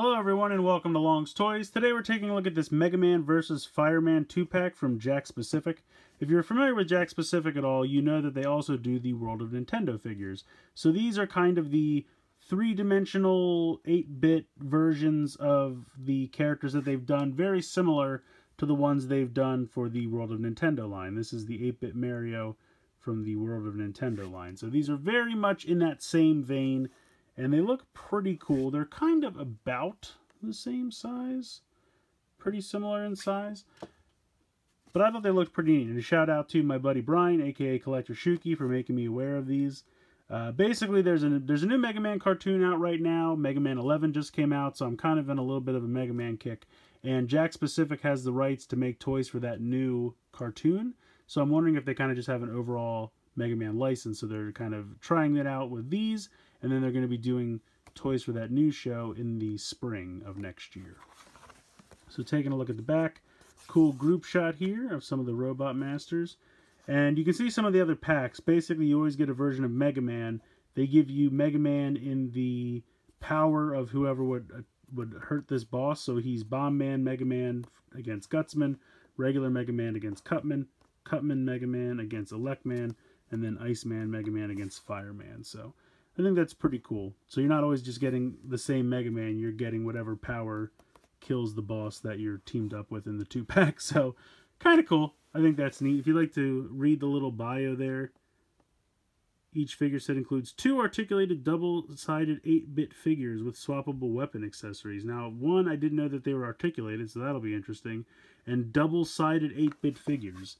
Hello everyone and welcome to Long's Toys. Today we're taking a look at this Mega Man vs. Fireman 2-pack from Jakks Pacific. If you're familiar with Jakks Pacific at all, you know that they also do the World of Nintendo figures. So these are kind of the three-dimensional 8-bit versions of the characters that they've done, very similar to the ones they've done for the World of Nintendo line. This is the 8-bit Mario from the World of Nintendo line. So these are very much in that same vein and they look pretty cool. They're kind of about the same size, pretty similar in size. But I thought they looked pretty neat. And a shout out to my buddy Brian, aka Collector Shuki, for making me aware of these. Uh, basically, there's a there's a new Mega Man cartoon out right now. Mega Man 11 just came out, so I'm kind of in a little bit of a Mega Man kick. And Jakks Pacific has the rights to make toys for that new cartoon. So I'm wondering if they kind of just have an overall Mega Man license. So they're kind of trying that out with these and then they're going to be doing toys for that new show in the spring of next year. So taking a look at the back, cool group shot here of some of the Robot Masters. And you can see some of the other packs. Basically, you always get a version of Mega Man. They give you Mega Man in the power of whoever would uh, would hurt this boss. So he's Bomb Man, Mega Man against Gutsman, regular Mega Man against Cutman, Cutman Mega Man against Elecman, and then Iceman Mega Man against Fireman. So I think that's pretty cool. So you're not always just getting the same Mega Man, you're getting whatever power kills the boss that you're teamed up with in the two pack. So kind of cool. I think that's neat. If you'd like to read the little bio there, each figure set includes two articulated double-sided 8-bit figures with swappable weapon accessories. Now, one, I didn't know that they were articulated, so that'll be interesting. And double-sided 8-bit figures.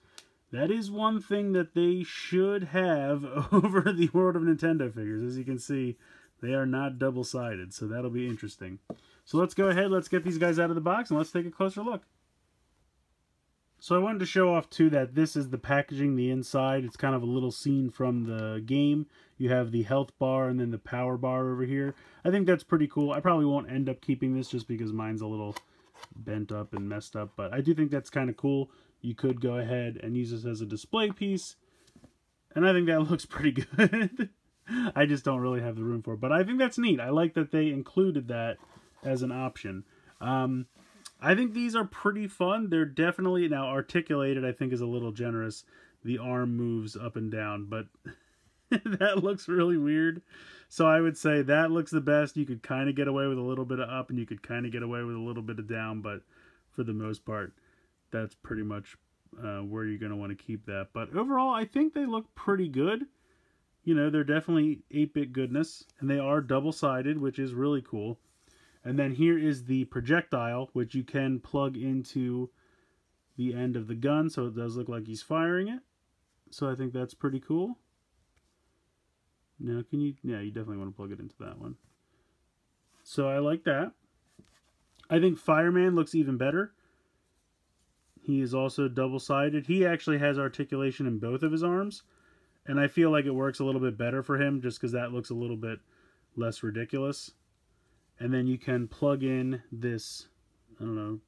That is one thing that they should have over the World of Nintendo figures. As you can see, they are not double-sided, so that'll be interesting. So let's go ahead, let's get these guys out of the box, and let's take a closer look. So I wanted to show off, too, that this is the packaging, the inside. It's kind of a little scene from the game. You have the health bar and then the power bar over here. I think that's pretty cool. I probably won't end up keeping this just because mine's a little bent up and messed up, but I do think that's kind of cool you could go ahead and use this as a display piece. And I think that looks pretty good. I just don't really have the room for it. But I think that's neat. I like that they included that as an option. Um, I think these are pretty fun. They're definitely, now articulated I think is a little generous. The arm moves up and down, but that looks really weird. So I would say that looks the best. You could kind of get away with a little bit of up and you could kind of get away with a little bit of down, but for the most part, that's pretty much uh, where you're going to want to keep that. But overall, I think they look pretty good. You know, they're definitely 8-bit goodness, and they are double-sided, which is really cool. And then here is the projectile, which you can plug into the end of the gun, so it does look like he's firing it. So I think that's pretty cool. Now, can you... Yeah, you definitely want to plug it into that one. So I like that. I think Fireman looks even better. He is also double-sided. He actually has articulation in both of his arms. And I feel like it works a little bit better for him just because that looks a little bit less ridiculous. And then you can plug in this, I don't know,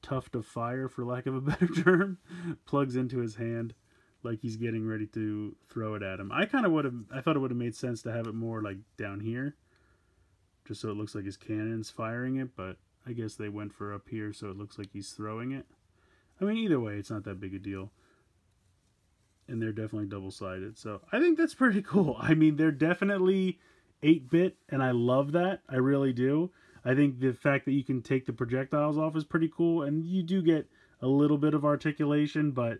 tuft of fire, for lack of a better term, plugs into his hand like he's getting ready to throw it at him. I kind of would have, I thought it would have made sense to have it more like down here, just so it looks like his cannon's firing it, but I guess they went for up here so it looks like he's throwing it. I mean, either way, it's not that big a deal. And they're definitely double-sided. So I think that's pretty cool. I mean, they're definitely 8-bit, and I love that. I really do. I think the fact that you can take the projectiles off is pretty cool. And you do get a little bit of articulation, but...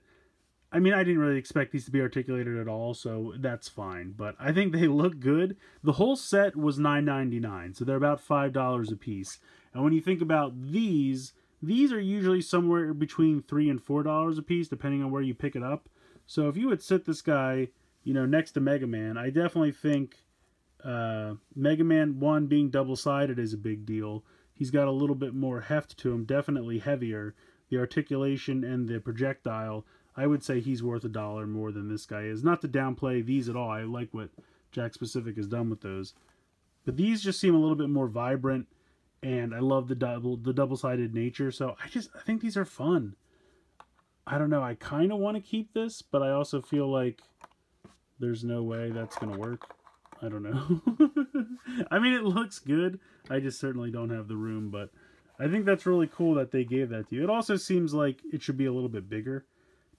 I mean, I didn't really expect these to be articulated at all, so that's fine. But I think they look good. The whole set was $9.99, so they're about $5 a piece. And when you think about these, these are usually somewhere between 3 and $4 a piece, depending on where you pick it up. So if you would sit this guy, you know, next to Mega Man, I definitely think uh, Mega Man 1 being double-sided is a big deal. He's got a little bit more heft to him, definitely heavier. The articulation and the projectile, I would say he's worth a dollar more than this guy is. Not to downplay these at all. I like what Jakks Pacific has done with those. But these just seem a little bit more vibrant and I love the double the double-sided nature. So I just I think these are fun. I don't know. I kind of want to keep this, but I also feel like there's no way that's going to work. I don't know. I mean, it looks good. I just certainly don't have the room, but I think that's really cool that they gave that to you. It also seems like it should be a little bit bigger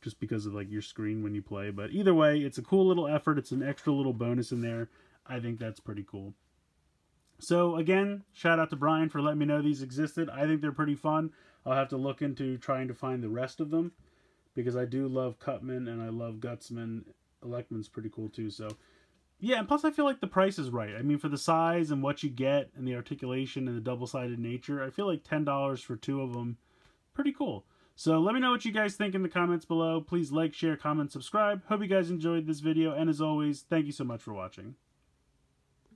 just because of like your screen when you play. But either way, it's a cool little effort. It's an extra little bonus in there. I think that's pretty cool. So again, shout out to Brian for letting me know these existed. I think they're pretty fun. I'll have to look into trying to find the rest of them because I do love Cutman and I love Gutsman. Elecman's pretty cool too. So yeah, and plus I feel like the price is right. I mean, for the size and what you get and the articulation and the double-sided nature, I feel like $10 for two of them, pretty cool. So let me know what you guys think in the comments below. Please like, share, comment, subscribe. Hope you guys enjoyed this video, and as always, thank you so much for watching.